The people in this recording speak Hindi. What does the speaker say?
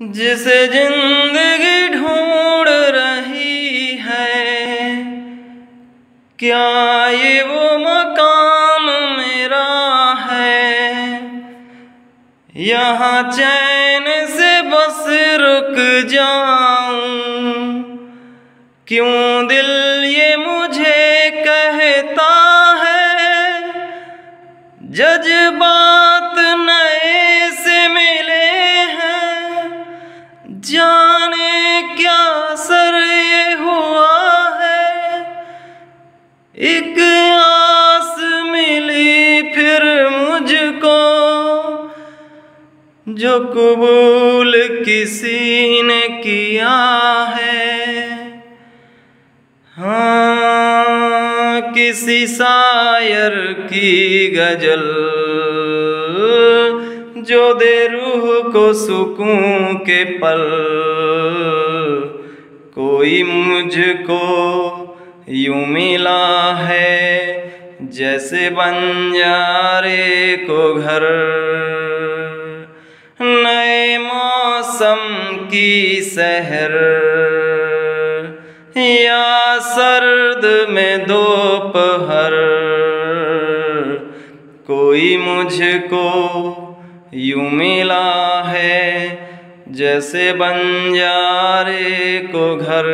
जिसे ज़िंदगी ढूंढ रही है, क्या ये वो मकाम मेरा है? यहाँ चैन से बस रुक जाऊँ, क्यों दिल ये मुझे कहता है? जज्बात नए एक आस मिली फिर मुझको, जो कबूल किसी ने किया है। हाँ किसी शायर की गज़ल, जो दे रूह को सुकून के पल, कोई मुझको यूँ मिला है, जैसे बंजारे को घर। नए मौसम की सहर, या सर्द में दोपहर। कोई मुझको यूँ मिला है, जैसे बंजारे को घर।